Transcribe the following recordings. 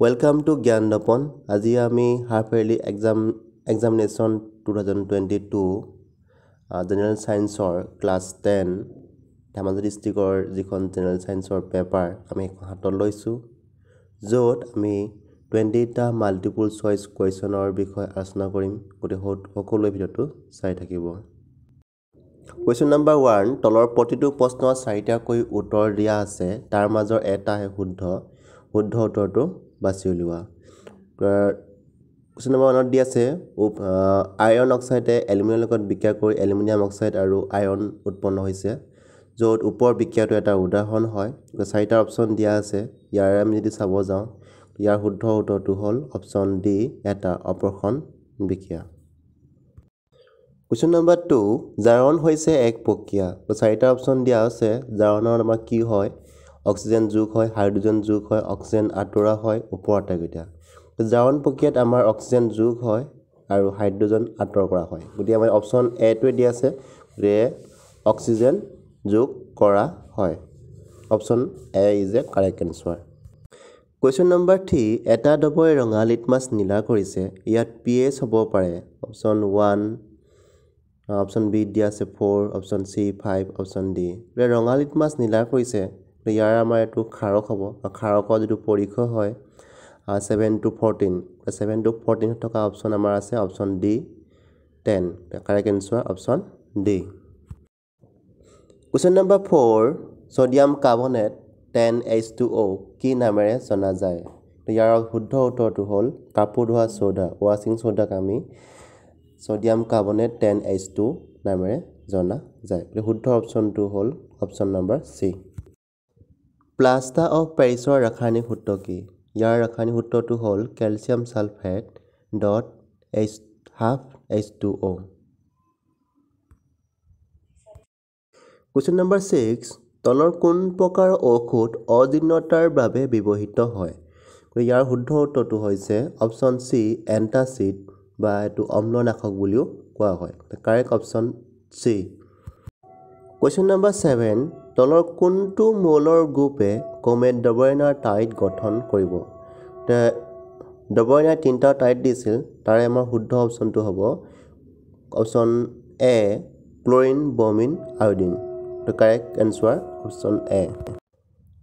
Welcome to জ্ঞান দৰ্পণ আজি আমি half yearly exam examination two thousand twenty two general ছায়েন্সৰ ক্লাছ টেন ধেমাজি ডিষ্ট্ৰিক্টৰ যিখন জেনেৰেল ছায়েন্সৰ পেপাৰ আমি সেইখন হাতত লৈছোঁ য'ত আমি টুৱেণ্টিটা মাল্টিপুল চইচ কুৱেশ্যনৰ বিষয়ে আলোচনা কৰিম। গতিকে সকলোৱে ভিডিঅ'টো চাই থাকিব। কুৱেশ্যন নম্বৰ ওৱান তলৰ প্ৰতিটো প্ৰশ্নৰ চাৰিটাকৈ উত্তৰ দিয়া আছে। তাৰ মাজৰ এটাহে শুদ্ধ। শুদ্ধ উত্তৰটো বাছি উলিওৱা। কুৱেশ্যন নম্বৰ ওৱানত দি আছে আইৰণ অক্সাইডে এলুমিনিয়ামৰ লগত বিক্ৰিয়া কৰি এলুমিনিয়াম অক্সাইড আৰু আইৰণ উৎপন্ন হৈছে য'ত ওপৰ বিক্ৰিয়াটো এটা উদাহৰণ হয়। চাৰিটা অপশ্যন দিয়া আছে ইয়াৰে আমি যদি চাব যাওঁ ইয়াৰ শুদ্ধ উত্তৰটো হ'ল অপশ্যন ডি এটা অপৰ্ষণ বিক্ৰিয়া। কুৱেশ্যন নম্বৰ টু জাৰণ হৈছে এক প্ৰক্ৰিয়া। চাৰিটা অপশ্যন দিয়া আছে জাৰণৰ আমাৰ কি হয়? অক্সিজেন যোগ হয় হাইড্ৰজেন যোগ হয় অক্সিজেন আঁতৰোৱা হয় ওপৰ আটাইকেইটা। জাৰণ প্ৰক্ৰিয়াত আমাৰ অক্সিজেন যোগ হয় আৰু হাইড্ৰজেন আঁতৰ কৰা হয়। গতিকে আমাৰ অপশ্যন এটোৱে দিয়া আছে গতিকে অক্সিজেন যোগ কৰা হয়। Option A is a correct answer. Question number three এটা ডবই ৰঙা লিটমাছ নীলা কৰিছে ইয়াত পি এইচ হ'ব পাৰে। অপশ্যন ওৱান অপশ্যন বি দিয়া আছে four option C five option D. ৰঙা লিটমাছ নীলা কৰিছে ইয়াৰ আমাৰ এইটো খাৰক হ'ব। খাৰকৰ যিটো পৰীক্ষ হয় seven two fourteen seven two ফৰ্টিনত থকা অপশ্যন আমাৰ আছে option D ten correct answer option D question number four sodium carbonate ten H two O' কি নামেৰে জনা যায়? ইয়াৰ শুদ্ধ উত্তৰটো হ'ল কাপোৰ ধোৱা চ'ডা ৱাশ্বিং চ'ডাক আমি sodium carbonate ten H two নামেৰে জনা যায়। শুদ্ধ অপশ্যনটো হ'ল option number C plaster of পেৰিছৰ ৰাসায়নিক সূত্ৰ কি ইয়াৰ ৰাসায়নিক সূত্ৰটো হ'ল calcium sulphate dot H half H two O' question number six তলৰ কোন প্ৰকাৰৰ ঔষধ অজীৰ্ণতাৰ বাবে ব্যৱহৃত হয় ইয়াৰ শুদ্ধ উত্তৰটো হৈছে অপশ্যন চি এণ্টাচিড বা এইটো অম্লনাশক বুলিও কোৱা হয় correct option C question number seven তলৰ কোনটো মৌলৰ গ্ৰুপে ক্ৰমে ডবৰেনাৰ টাইট গঠন কৰিব? ডবৰেনাৰ তিনিটা টাইট দিছিল তাৰে আমাৰ শুদ্ধ অপশ্যনটো হ'ব option A chlorine bromine iodine. Correct answer option A.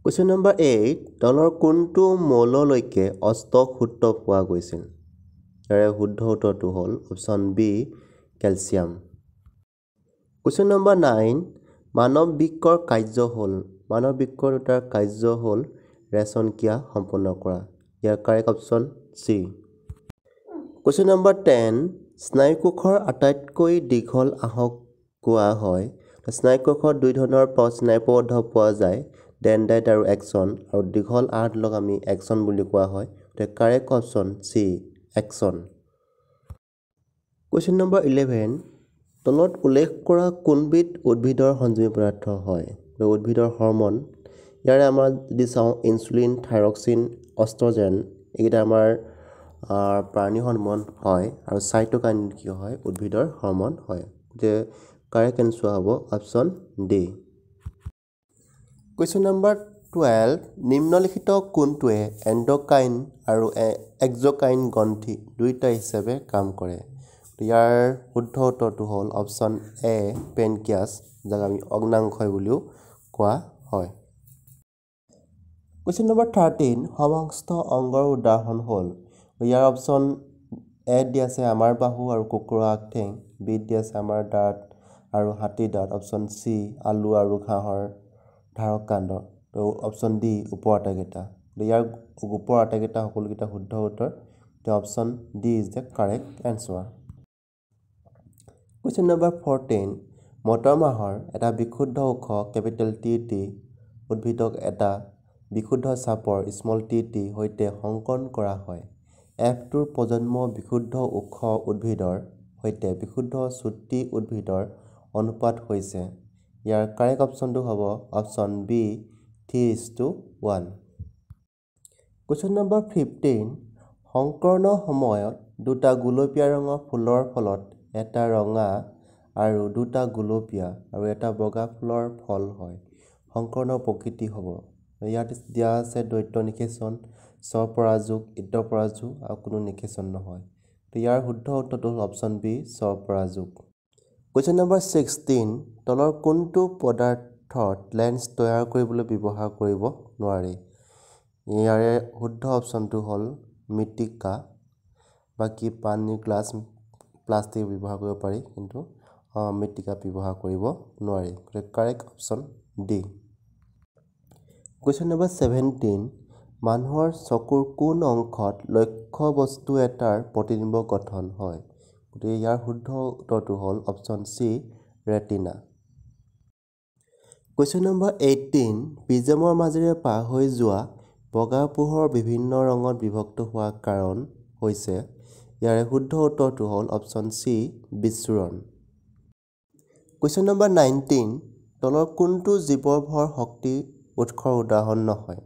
Question number eight তলৰ কোনটো মৌললৈকে অষ্টক সূত্ৰ পোৱা গৈছিল? ইয়াৰে শুদ্ধ উত্তৰটো হ'ল option B calcium. Question number nine মানৱ বৃক্কৰ কাৰ্য হ'ল মানৱ বৃক্কৰ দুটাৰ কাৰ্য হ'ল ৰেচন ক্ৰিয়া সম্পন্ন কৰা। ইয়াৰ correct option C. Question number ten স্নায়ুকোষৰ আটাইতকৈ দীঘল আহক কোৱা হয়। স্নায়ুকোষত দুই ধৰণৰ স্নায়ুপবদ্ধ পোৱা যায় ডেণ্ডাইট আৰু একচন আৰু দীঘল আহঁতক আমি একচন বুলি কোৱা হয়। গতিকে correct option C axon question number eleven তলত উল্লেখ কৰা কোনবিধ উদ্ভিদৰ সঞ্জীৱী পদাৰ্থ হয়। উদ্ভিদৰ হৰমন ইয়াৰে আমাৰ যদি চাওঁ ইনচুলিন থাইৰক্সিন অষ্ট্ৰজেন এইকেইটা আমাৰ প্ৰাণী হৰমন হয় আৰু চাইটকাইন কি হয় উদ্ভিদৰ হৰমন হয় গতিকে কাৰেক্ট এনচাৰ হ'ব option D. Question number twelve নিম্নলিখিত কোনটোৱে এণ্ডকাইন আৰু এক্সকাইন গ্ৰন্থি দুয়োটা হিচাপে কাম কৰে? ইয়াৰ শুদ্ধ উত্তৰটো হ'ল অপশ্যন এ পেনকিয়াছ যাক আমি অগ্নাংশয় বুলিও কোৱা হয়। কুৱেশ্যন নম্বৰ থাৰ্টিন সমস্ত অংগৰ উদাহৰণ হ'ল। ইয়াৰ অপশ্যন এ দি আছে আমাৰ বাহু আৰু কুকুৰৰ আগঠেং বিত দি আছে আমাৰ দাঁত আৰু হাতীৰ দাঁত অপশ্যন চি আলু আৰু ঘাঁহৰ ধাৰক কাণ্ড। তো অপশ্যন ডি ওপৰ আটাইকেইটা। ইয়াৰ ওপৰ আটাইকেইটা সকলোকেইটা শুদ্ধ উত্তৰ। তো option D is the correct answer question number fourteen motor মাহৰ এটা বিশুদ্ধ উৎস কেপিটেল টি টি উদ্ভিদক এটা বিশুদ্ধ চাপৰ স্মল টি টি সৈতে সংকৰণ কৰা হয়। এফটোৰ প্ৰজন্ম বিশুদ্ধ উৎস উদ্ভিদৰ সৈতে বিশুদ্ধ চুটি উদ্ভিদৰ অনুপাত হৈছে। ইয়াৰ কাৰেক্ট অপশ্যনটো হ'ব option B three is to one question number fifteen সংকৰণৰ সময়ত দুটা গুলপীয়া ৰঙৰ ফুলৰ ফলত এটা ৰঙা আৰু দুটা গুলপীয়া আৰু এটা বগা ফুলৰ ফল হয়। সংকৰণৰ প্ৰকৃতি হ'ব। ইয়াত দিয়া আছে দ্বৈত নিষেচন স্বপৰাযোগ ইত্যপৰাযোগ আৰু কোনো নিষেচন নহয়। তো ইয়াৰ শুদ্ধ উত্তৰটো হ'ল অপশ্যন বি স্বপৰাযোগ কুৱেশ্যন নম্বৰ ছিক্সটিন তলৰ কোনটো পদাৰ্থত লেন্স তৈয়াৰ কৰিবলৈ ব্যৱহাৰ কৰিব নোৱাৰি? ইয়াৰে শুদ্ধ অপশ্যনটো হ'ল মৃত্তিকা বাকী পানীৰ গ্লাছ প্লাষ্টিক ব্যৱহাৰ কৰিব পাৰি কিন্তু মৃত্তিকা ব্যৱহাৰ কৰিব নোৱাৰি। গতিকে correct option D question number seventeen মানুহৰ চকুৰ কোন অংশত লক্ষ্য বস্তু এটাৰ প্ৰতিবিম্ব গঠন হয়? গতিকে ইয়াৰ শুদ্ধ উত্তৰটো হ'ল option C retina question number eighteen প্ৰিজমৰ মাজেৰে পাৰ হৈ যোৱা বগা পোহৰ বিভিন্ন ৰঙত বিভক্ত হোৱাৰ কাৰণ হৈছে ইয়াৰে শুদ্ধ উত্তৰটো হ'ল অপশ্যন চি বিচ্ছুৰণ। কুৱেশ্যন নম্বৰ নাইনটিন তলৰ কোনটো জীৱৰ ভৰ শক্তি উৎসৰ উদাহৰণ নহয়?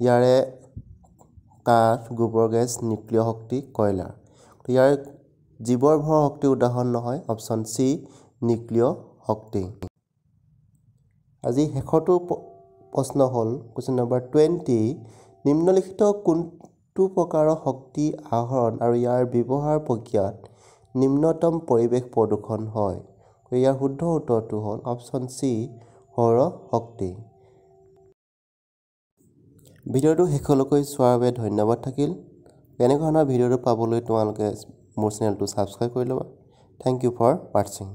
ইয়াৰে কাঠ গোবৰ গেছ নিউক্লিয় শক্তি কয়লা ইয়াৰ জীৱৰ ভৰ শক্তি উদাহৰণ নহয় অপশ্যন চি নিউক্লিয় শক্তি। আজি শেষৰটো প্ৰশ্ন হ'ল কুৱেশ্যন নম্বৰ টুৱেণ্টি নিম্নলিখিত কোনটো প্ৰকাৰৰ শক্তি আহৰণ আৰু ইয়াৰ ব্যৱহাৰ প্ৰক্ৰিয়াত নিম্নতম পৰিৱেশ প্ৰদূষণ হয়। ইয়াৰ শুদ্ধ উত্তৰটো হ'ল অপশ্যন চি সৌৰ শক্তি। ভিডিঅ'টো শেষলৈকে চোৱাৰ বাবে ধন্যবাদ থাকিল। এনেধৰণৰ ভিডিঅ'টো পাবলৈ তোমালোকে মোৰ চেনেলটো ছাবস্ক্ৰাইব কৰি ল'বা। Thank U for ৱাটছিং